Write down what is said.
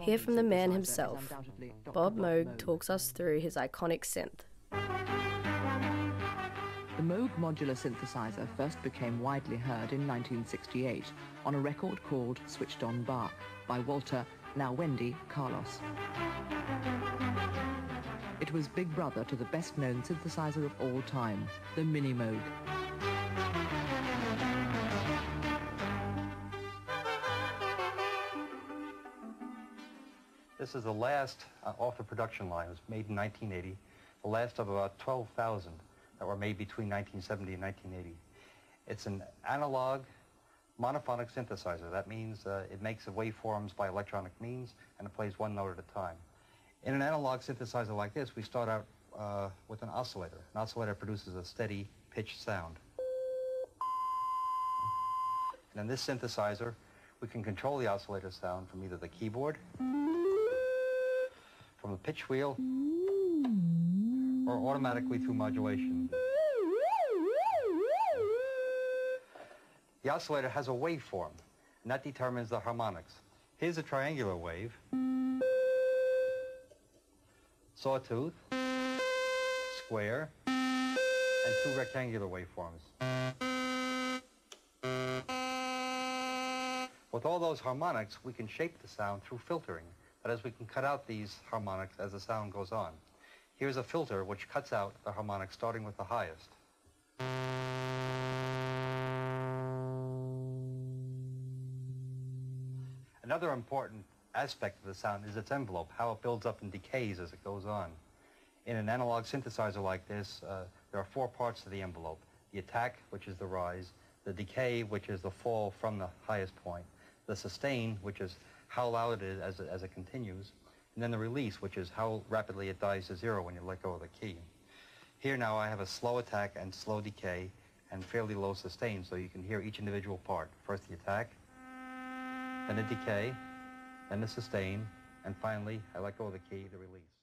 Hear from the man himself. Bob Moog talks us through his iconic synth. The Moog modular synthesizer first became widely heard in 1968 on a record called Switched On Bach by Walter, now Wendy, Carlos. It was big brother to the best-known synthesizer of all time, the Mini Moog. This is the last uh, off the production line. It was made in 1980. The last of about 12,000 that were made between 1970 and 1980. It's an analog monophonic synthesizer. That means uh, it makes the waveforms by electronic means and it plays one note at a time. In an analog synthesizer like this, we start out uh, with an oscillator. An oscillator produces a steady pitched sound. And in this synthesizer, we can control the oscillator sound from either the keyboard from the pitch wheel or automatically through modulation. The oscillator has a waveform, and that determines the harmonics. Here's a triangular wave, sawtooth, square, and two rectangular waveforms. With all those harmonics, we can shape the sound through filtering. That is, we can cut out these harmonics as the sound goes on. Here's a filter which cuts out the harmonics starting with the highest. Another important aspect of the sound is its envelope, how it builds up and decays as it goes on. In an analog synthesizer like this, uh, there are four parts to the envelope. The attack, which is the rise, the decay, which is the fall from the highest point, the sustain, which is how loud it is as it, as it continues, and then the release, which is how rapidly it dies to zero when you let go of the key. Here now I have a slow attack and slow decay and fairly low sustain, so you can hear each individual part. First the attack, then the decay, then the sustain, and finally I let go of the key, the release.